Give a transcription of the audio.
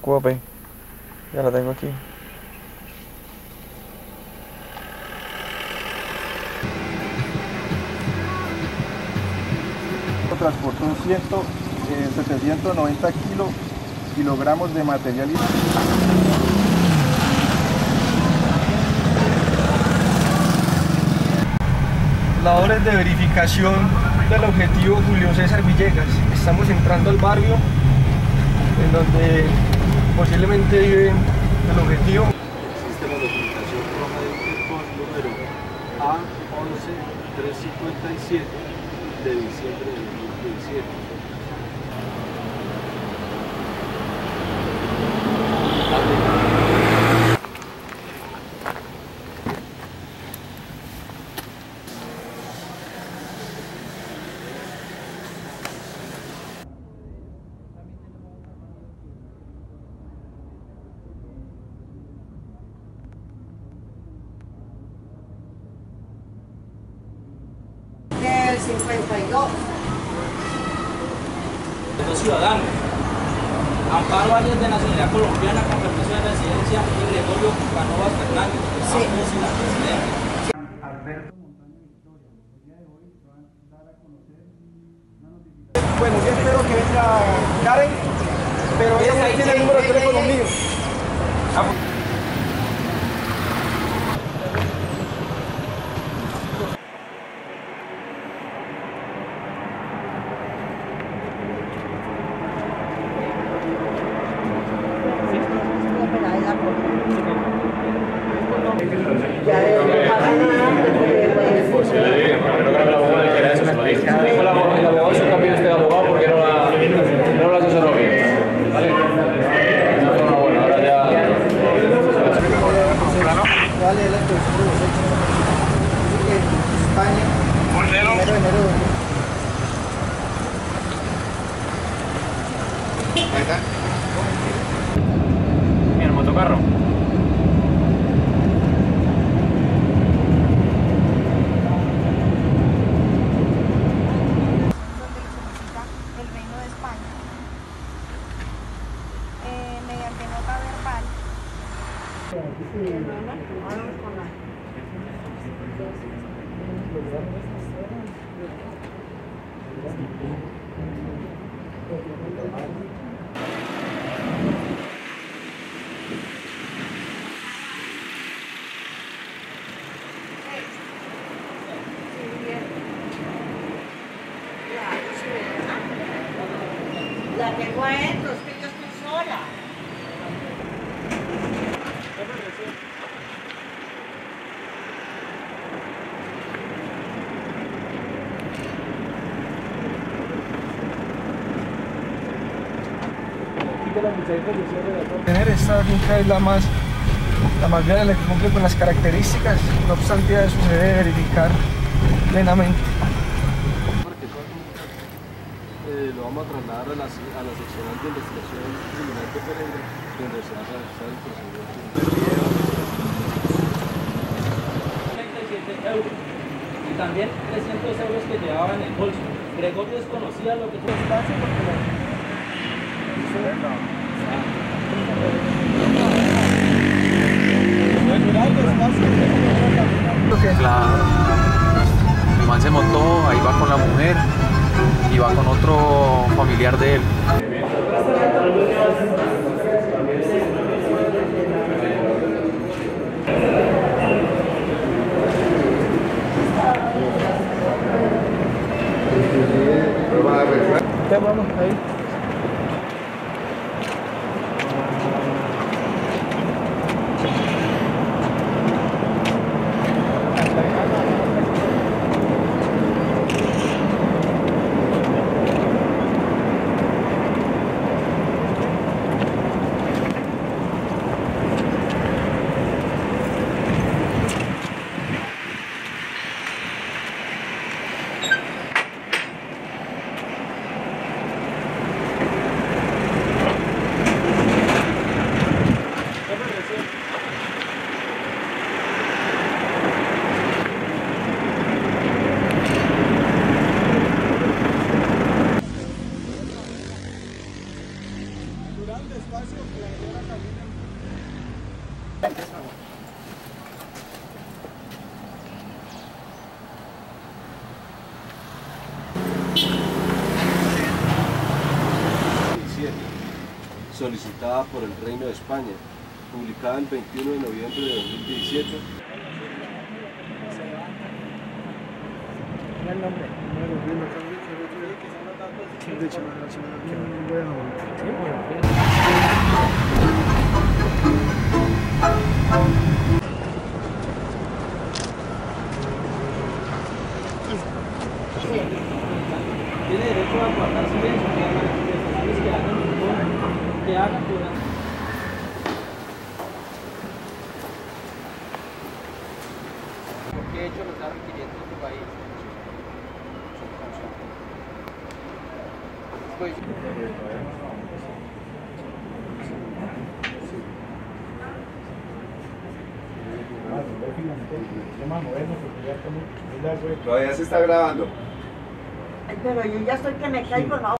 Cuope. Ya la tengo aquí. Transportó 100, eh, 790 kilo, kilogramos de material. Labores de verificación del objetivo Julio César Villegas. Estamos entrando al barrio en donde posiblemente vive el objetivo. Existe la documentación roja de Interpol número A11357 de diciembre de 2017. 52. Los ciudadanos. Amparo Arias de nacionalidad colombiana con permiso de residencia y Gregorio Canovas Fernández. Sí. Ambos sin antecedentes. Bueno, yo espero que venga Karen, pero ella no tiene el número de teléfono mío. Ya no pasa nada, porque, pues, Vale, la introducción de los hechos. Así que España, primero de enero de 2000. En el motocarro. donde lo solicita el Reino de España eh, mediante nota verbal La tengo adentro, es que yo estoy sola. Tener esta finca es la más, la más grande, la que cumple con las características, no obstante eso se debe verificar plenamente. Eh, lo vamos a trasladar a la, a la de investigación criminal de Pereira, donde se va a realizar el procedimiento. 37 euros. Y también 300 euros que llevaba en el bolso. Gregorio desconocía lo que Claro. El man se montó, ahí va con la mujer y va con otro familiar de él. vamos mano? Aí. tan despacio que la solicitada por el Reino de España, publicada el 21 de noviembre de 2017. 힘들지만 하지만 음, 뭐야 Tiene derecho a guardar silencio, que hagan, que hagan, que hagan. Porque de hecho nos da requiriendo en tu país. Pues, Todavía se está grabando. Pero yo ya estoy que me caigo, no.